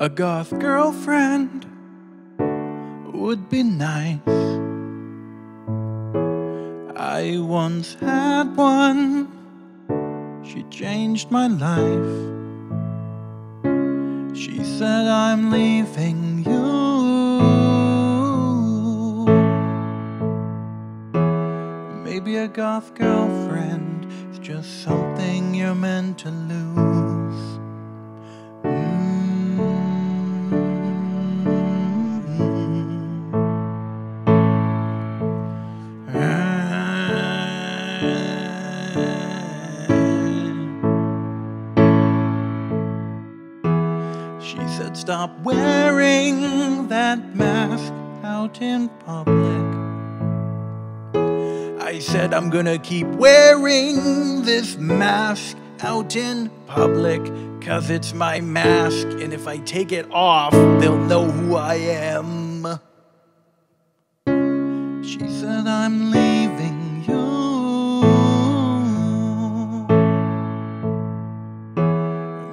A goth girlfriend would be nice. I once had one, she changed my life. She said, I'm leaving you. Maybe a goth girlfriend is just something you're meant to lose. Said, Stop wearing that mask out in public. I said, I'm gonna keep wearing this mask out in public, cause it's my mask, and if I take it off, they'll know who I am. She said, I'm leaving you.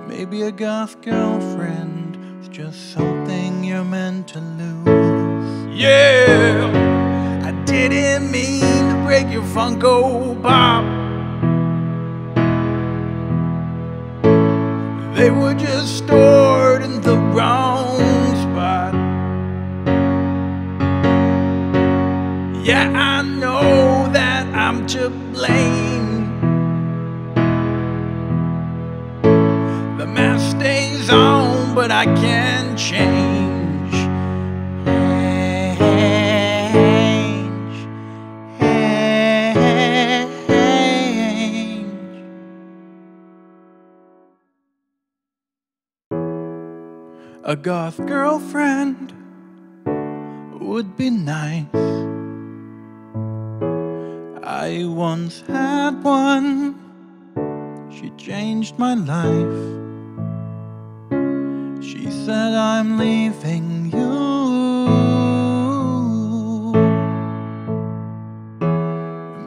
Maybe a goth girlfriend just something you're meant to lose. Yeah, I didn't mean to break your Funko Pop. They were just stored in the wrong spot. Yeah, I know that I'm to blame. The mask stays on, but I can change. Change. Change. A goth girlfriend would be nice. I once had one. She changed my life. She said, I'm leaving you.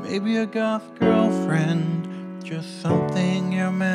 Maybe a goth girlfriend, just something you're meant.